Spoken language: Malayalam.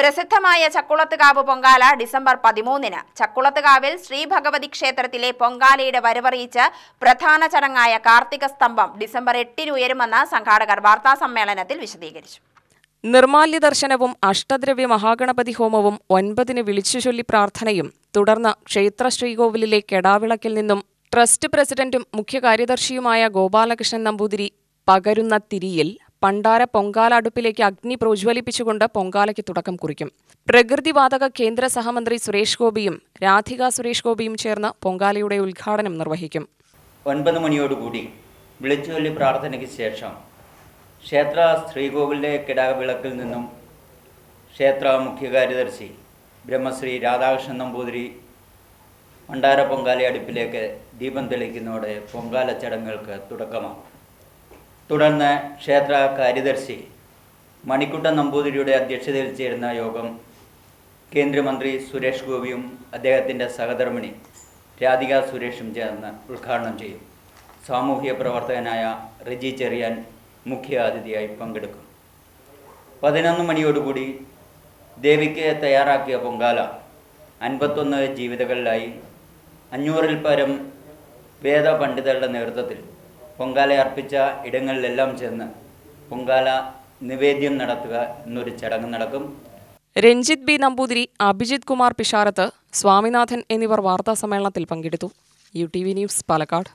പ്രസിദ്ധമായ ചക്കുളത്തുകാവ് പൊങ്കാല ഡിസംബർ പതിമൂന്നിന്. ചക്കുളത്തുകാവിൽ ശ്രീ ഭഗവതി ക്ഷേത്രത്തിലെ പൊങ്കാലയുടെ വരവറിയിച്ച് പ്രധാന ചടങ്ങായ കാർത്തിക സ്തംഭം ഡിസംബർ എട്ടിന് ഉയരുമെന്ന് സംഘാടകർ വാർത്താ സമ്മേളനത്തിൽ വിശദീകരിച്ചു. നിർമാല്യ ദർശനവും അഷ്ടദ്രവ്യ മഹാഗണപതി ഹോമവും ഒൻപതിന് വിളിച്ചുചൊല്ലി പ്രാർത്ഥനയും തുടർന്ന് ക്ഷേത്ര ശ്രീകോവിലിലെ കെടാവിളക്കിൽ നിന്നും ട്രസ്റ്റ് പ്രസിഡന്റും മുഖ്യ കാര്യദർശിയുമായ ഗോപാലകൃഷ്ണൻ നമ്പൂതിരി പകരുന്ന തിരിയിൽ പണ്ടാര പൊങ്കാല അടുപ്പിലേക്ക് അഗ്നി പ്രോജ്വലിപ്പിച്ചുകൊണ്ട് പൊങ്കാലയ്ക്ക് തുടക്കം കുറിക്കും. പ്രകൃതിവാതക കേന്ദ്ര സഹമന്ത്രി സുരേഷ് ഗോപിയും രാധിക സുരേഷ് ഗോപിയും ചേർന്ന് പൊങ്കാലയുടെ ഉദ്ഘാടനം നിർവഹിക്കും. ഒൻപത് മണിയോടുകൂടി വിളിച്ചുചൊല്ലി പ്രാർത്ഥനയ്ക്ക് ശേഷം ക്ഷേത്ര ശ്രീകോവിലിലെ കിടാവിളക്കിൽ നിന്നും ക്ഷേത്ര മുഖ്യ കാര്യദർശി ബ്രഹ്മശ്രീ രാധാകൃഷ്ണൻ നമ്പൂതിരി മണ്ടാര പൊങ്കാല അടുപ്പിലേക്ക് ദീപം തെളിക്കുന്നതോടെ പൊങ്കാല ചടങ്ങുകൾക്ക് തുടക്കമാകും. തുടർന്ന് ക്ഷേത്ര കാര്യദർശി മണിക്കുട്ടൻ നമ്പൂതിരിയുടെ അധ്യക്ഷതയിൽ ചേരുന്ന യോഗം കേന്ദ്രമന്ത്രി സുരേഷ് ഗോപിയും അദ്ദേഹത്തിന്റെ സഹധർമ്മിണി രാധിക സുരേഷും ചേർന്ന് ഉദ്ഘാടനം ചെയ്യും. സാമൂഹ്യ പ്രവർത്തകനായ റിജി ചെറിയാൻ മുഖ്യ അതിഥിയായി പങ്കെടുക്കും. പതിനൊന്ന് മണിയോടുകൂടി ദേവിക്ക് തയ്യാറാക്കിയ പൊങ്കാല അൻപത്തൊന്ന് ജീവിതങ്ങളിലായി അഞ്ഞൂറിൽ പരം വേദപണ്ഡിതരുടെ നേതൃത്വത്തിൽ പൊങ്കാല അർപ്പിച്ച ഇടങ്ങളിലെല്ലാം ചെന്ന് പൊങ്കാല നിവേദ്യം നടത്തുക എന്നൊരു ചടങ്ങ് നടക്കും. രഞ്ജിത്ത് ബി നമ്പൂതിരി അഭിജിത് കുമാർ പിഷാരത്ത് സ്വാമിനാഥൻ എന്നിവർ വാർത്താ സമ്മേളനത്തിൽ പങ്കെടുത്തു. U T V news Palakkad.